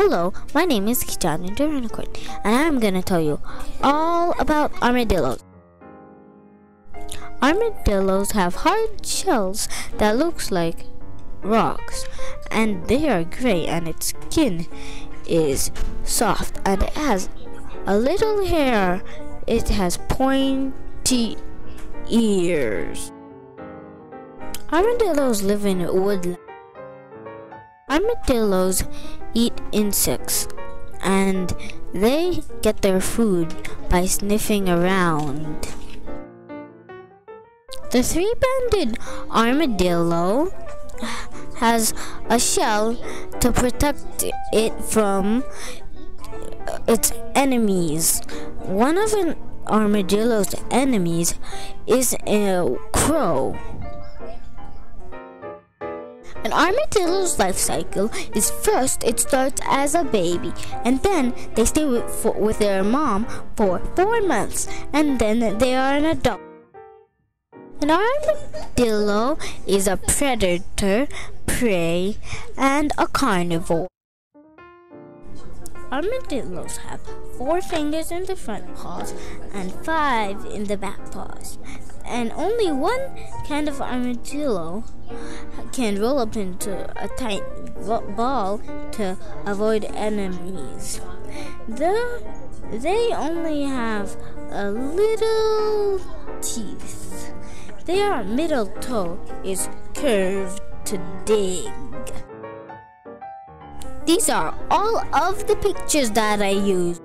Hello, my name is Kijani Duranicourt, and I'm gonna tell you all about armadillos. Armadillos have hard shells that looks like rocks, and they are gray, and its skin is soft, and it has a little hair. It has pointy ears. Armadillos live in woodland. Armadillos eat insects and they get their food by sniffing around. The three banded armadillo has a shell to protect it from its enemies. One of an armadillo's enemies is a crow. An armadillo's life cycle is first it starts as a baby and then they stay with, for, with their mom for four months and then they are an adult. An armadillo is a predator, prey, and a carnivore. Armadillos have four fingers in the front paws and five in the back paws. And only one kind of armadillo can roll up into a tight ball to avoid enemies. The, they only have a little teeth. Their middle toe is curved to dig. These are all of the pictures that I used.